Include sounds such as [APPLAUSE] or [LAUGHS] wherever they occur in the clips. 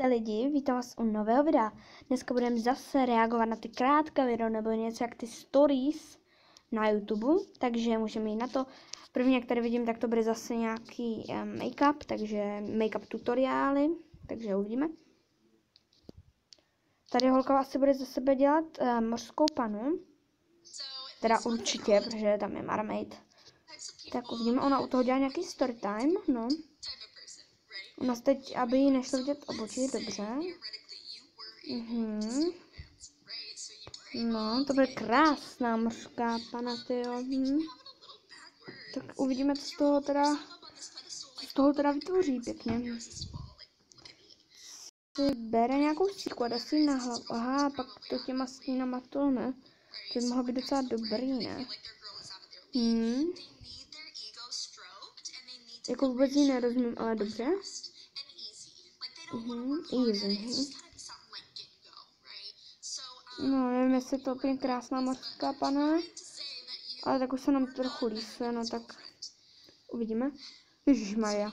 Ahojte lidi, vítám vás u nového videa. Dneska budeme zase reagovat na ty krátké video nebo něco jak ty stories na YouTube, takže můžeme jít na to. První, jak tady vidím, tak to bude zase nějaký um, make-up, takže make-up tutoriály, takže uvidíme. Tady holka asi bude za sebe dělat uh, mořskou panu, teda určitě, protože tam je Marmaid. Tak uvidíme, ona u toho dělá nějaký story time, no. U nás teď, aby jí nešlo vidět obočí, dobře. Mhm. No, to bude krásná mořská pana, tyjo. Mhm. Tak uvidíme, co z toho teda, co z toho teda vytvoří pěkně. Si bere nějakou síku a dá si na hlavu. Aha, pak to těma stínama to ne. To by mohlo být docela dobrý, ne? Hmm. Jako vůbec ji nerozumím, ale dobře. Mhm, easy. Mhm. No, nevím, jestli to úplně krásná mořská pana, ale tak už se nám trochu lísuje, no tak uvidíme. Ježíš Maria.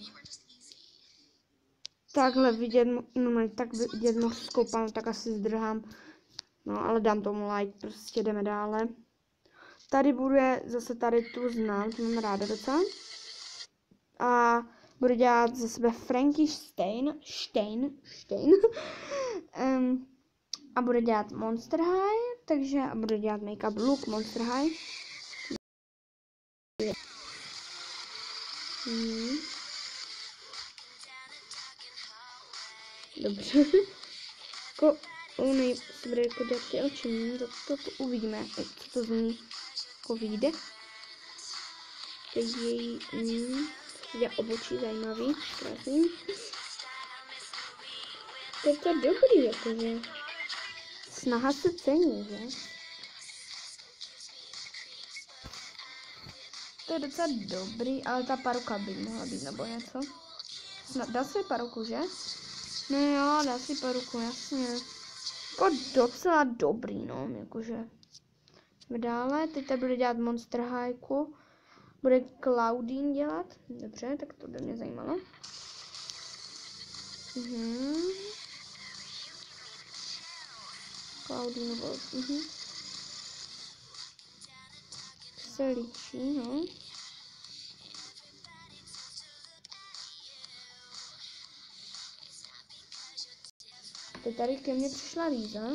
Takhle vidět, no tak vidět mořskou panu, tak asi zdrhám. No, ale dám tomu like, prostě jdeme dále. Tady bude zase tady tu znám, to mám ráda docela. A bude dělat ze sebe Frankie Stein, Stein, Stein. [LAUGHS] um, a bude dělat Monster High, takže a bude dělat make-up look Monster High. Hmm. Dobře. [LAUGHS] Jako, on se bude jako dělat ty oči, to, to, to uvidíme, co to zní, jako vyjde. Teď její, mm, je obočí zajímavý, krásný. To je to dobrý, jakože. Snaha se cení, že? To je docela dobrý, ale ta paruka by mohla být, nebo něco. Snad dá si paruku, že? No jo, dá si paruku, jasně. Jako docela dobrý, no, jakože. Dále, teď tady bude dělat Monster Highku. Bude Claudine dělat? Dobře, tak to by mě zajímalo. Mhm. Claudine Wolf, mhm. Se líčí, no. Teď tady ke mně přišla Líza.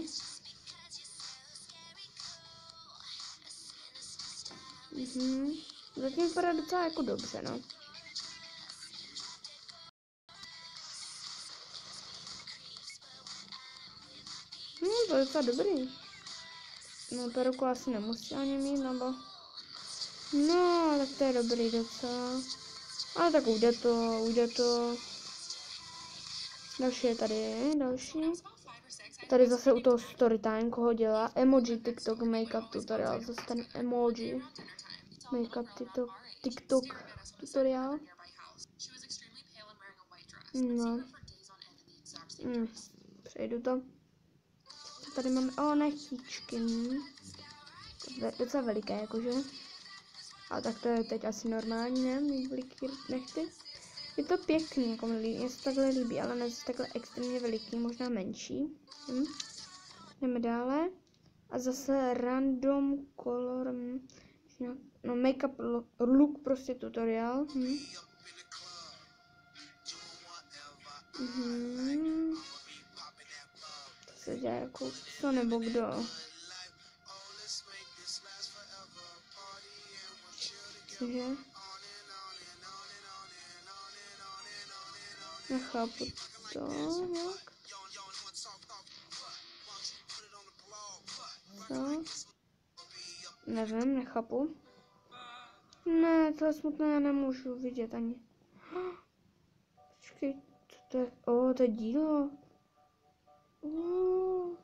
Mhm. Zatím vypadá docela jako dobře, no. Hmm, to je docela dobrý. No, to ruku asi nemusí ani mít, nebo... No, tak to je dobrý docela. Ale tak ujde to, ujde to. Další je tady, další. Tady zase u toho storytime, koho dělá. Emoji TikTok Makeup Tutorial, zase ten emoji make-up TikTok, TikTok tutoriál. No. Mm, přejdu to. Co tady máme? O, nechtíčky. To je docela veliké, jakože. A tak to je teď asi normální, ne? Mít veliký nechty. Je to pěkný, jako mi mě se takhle líbí, ale ne takhle extrémně veliký, možná menší. Hm. Jdeme dále. A zase random color. Hm. No, make-up look prostě tutoriál. Hm. Mhm. To se dělá jako co nebo kdo. Cože? Nechápu to jak. Co? Nevím, nechápu. Ne, to je smutné, já nemůžu vidět ani. Počkej, to je, o, to je dílo. Uh.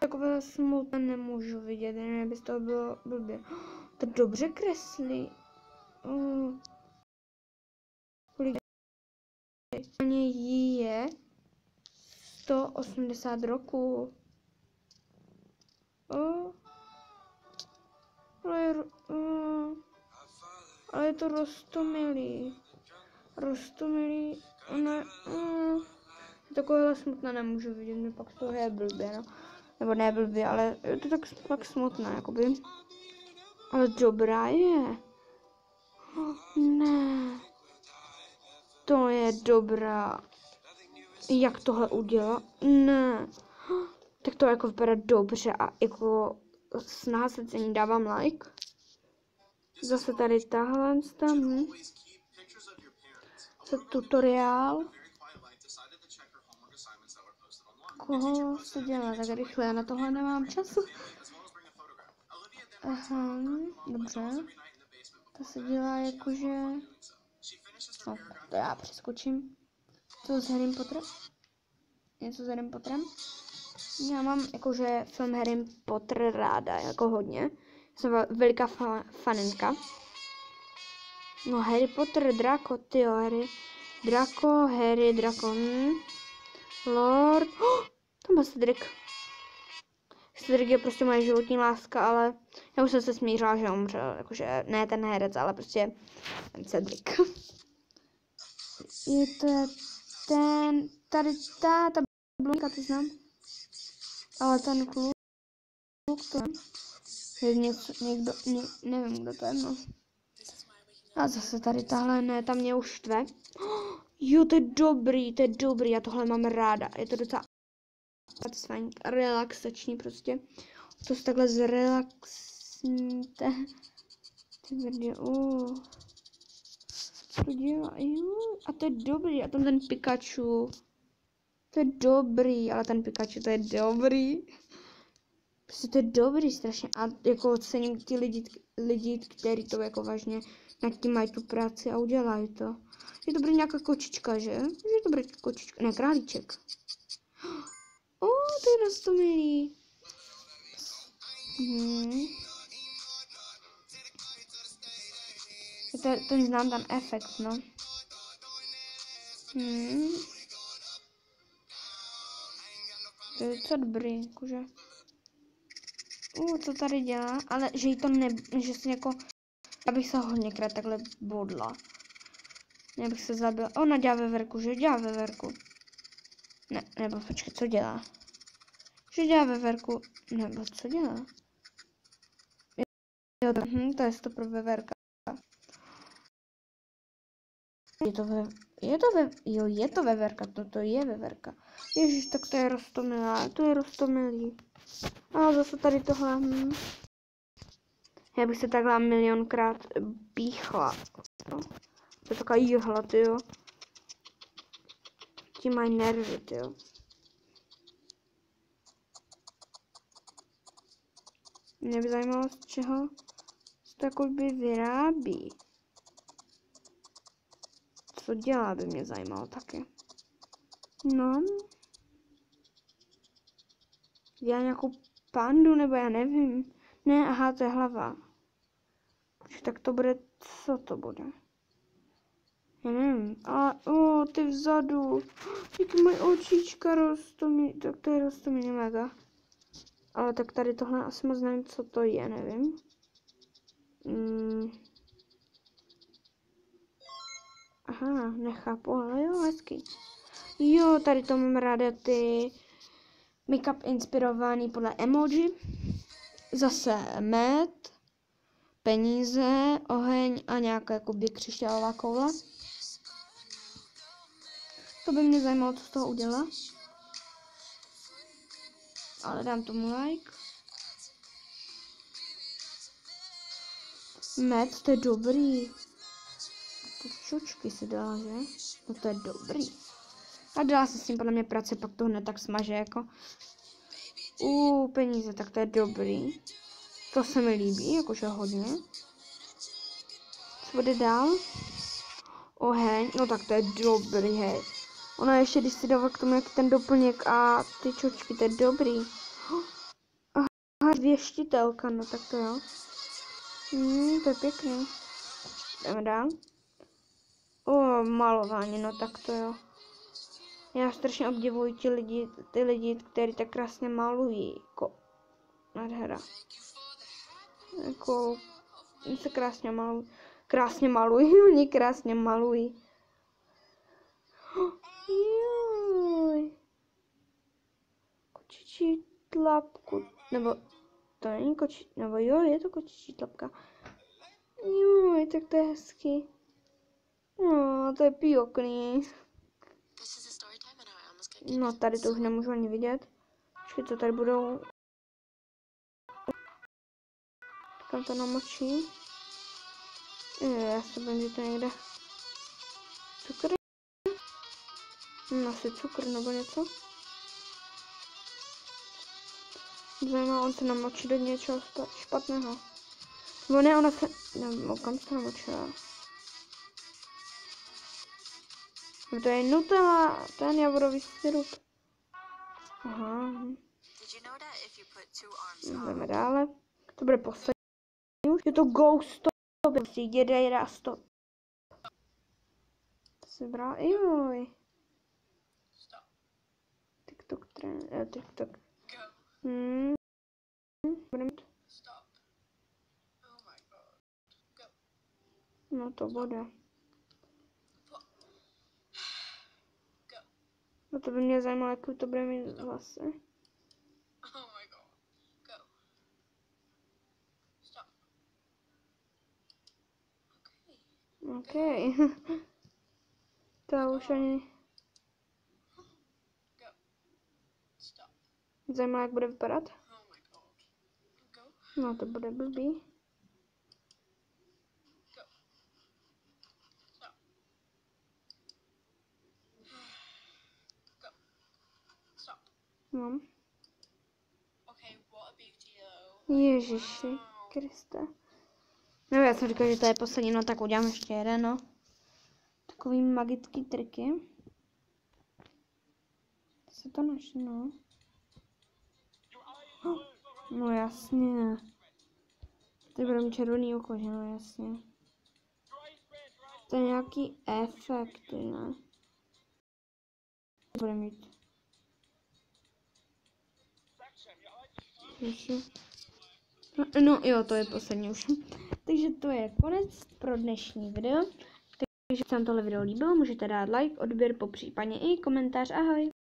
Takové smutné nemůžu vidět, nevím, by z toho bylo blbě. [GASPS] To dobře kreslí. Uh. Kolik jí je 180 roků. Oh. Ale, uh, ale je to rostomilý. Rostomilý, ona, uh, Takovéhle smutné nemůžu vidět, mě pak to je blbě, no. Nebo ne blbě, ale je to tak, tak smutné, jakoby. Ale dobrá je. Ne. To je dobrá. Jak tohle udělá? Ne. Tak to jako vypadá dobře a jako s následcením dávám like. Zase tady tahle tam. Hm. Co tutoriál. Koho se dělá tak rychle? Já na tohle nemám času. Aha, dobře. To se dělá jakože... No, to já přeskočím. Co s Harry Potter? Něco s Harry Potterem? Já mám jakože film Harry Potter ráda, jako hodně. Jsem veliká fa faninka. No Harry Potter, Draco, ty Harry. Draco, Harry, Draco, hm. Lord. Oh, [GASPS] tam byl Cedric. Cedric je prostě moje životní láska, ale já už jsem se smířila, že umřel. Jakože ne ten herec, ale prostě ten Cedric. Je to ten, tady ta, ta blonka, to znám. Ale ten kluk, to je něco, někdo, ne, nevím, kdo to je, no. A zase tady tahle, ne, tam mě už štve. [GASPS] Jo, to je dobrý, to je dobrý, já tohle mám ráda. Je to docela relaxační prostě. To se takhle zrelaxníte. Ty brdě, uh. To dělá, jo. A to je dobrý, a tam ten Pikachu. To je dobrý, ale ten Pikachu to je dobrý. Prostě to je dobrý strašně a jako ocením ti lidi, lidi, kteří to jako vážně nad tím mají tu práci a udělají to. Je to nějaká kočička, že? Je to kočička, ne králíček. O, to je rostomilý. Hmm. To, ten znám ten efekt, no. Hmm. To je docela dobrý, jakože. Uh, co tady dělá, ale že jí to ne, že si jako, abych se hodněkrát takhle bodla. Já bych se zabila. Ona dělá veverku, že dělá veverku. Ne, nebo počkej, co dělá? Že dělá veverku, nebo co dělá? Jo, to, hm, to je to pro veverka. Je to ve, je to ve, jo, je to veverka, to, to je veverka. Ježíš, tak to je rostomilá, to je rostomilý. A zase tady tohle, hm. Já bych se takhle milionkrát píchla. To je taková jihla, ty jo. Ti mají nervy, ty jo. Mě by zajímalo, z čeho se takový vyrábí. Co dělá, by mě zajímalo taky. No. Dělá nějakou pandu, nebo já nevím. Ne, aha, to je hlava. Tak to bude, co to bude? Já nevím. A, o, ty vzadu. Jaký mají očička rostomí. Tak to je rostomí mega. Ale tak tady tohle asi moc nevím, co to je, nevím. Mm. Aha, nechápu, ale jo, hezký. Jo, tady to mám ráda ty make-up inspirovaný podle emoji. Zase med, peníze, oheň a nějaká jakoby křišťálová koule. To by mě zajímalo, co z toho udělá. Ale dám tomu like. Med, to je dobrý. Čočky se dá, že? No to je dobrý. A dá se s tím podle mě práce, pak to hned tak smaže, jako. U peníze, tak to je dobrý. To se mi líbí, jakože hodně. Co bude dál? Oheň, no tak to je dobrý, hej. Ona ještě, když si dává k tomu jak ten doplněk a ty čočky, to je dobrý. [GASPS] Aha, věštitelka, no tak to jo. Hmm, to je pěkný. Jdeme dál. O, malování, no tak to jo. Já strašně obdivuji ti lidi, ty lidi, kteří tak krásně malují. Jako, nadhera. Jako, se krásně malují. Krásně malují, [LAUGHS] oni krásně malují. Juj. kočičí tlapku, nebo to není kočičí, nebo jo, je to kočičí tlapka. Jo, tak to je hezký. No, to je pěkný. No, tady to už nemůžu ani vidět. Počkej, co tady budou. Kam to namočí? Já se bojím, že to někde. Cukr? Hm, asi cukr nebo něco. Zajímá, on se namočí do něčeho špatného. Nebo ne, ona se... Nebo kam se namočila? To je Nutella, ten javorový syrup. Aha. Jdeme dále. To bude poslední. Je to Ghost Stop. Jede, jede a stop. To se brá, joj. TikTok trend, eh, TikTok. Hmm. Budeme... No to bude. No to by mě zajímalo, jakou to bude mít zase. OK. [LAUGHS] to už ani... Zajímá, jak bude vypadat. No to bude blbý. No. Ježiši Kriste. No já jsem říkal, že to je poslední, no tak udělám ještě jeden, no. Takový magický triky. Se to našlo, no. [GASPS] No jasně. Ty bude mít červený oko, že no jasně. To je nějaký efekt, ne? Bude mít. No, no jo, to je poslední už. Takže to je konec pro dnešní video. Takže se vám tohle video líbilo, můžete dát like, odběr, po případně i komentář. Ahoj!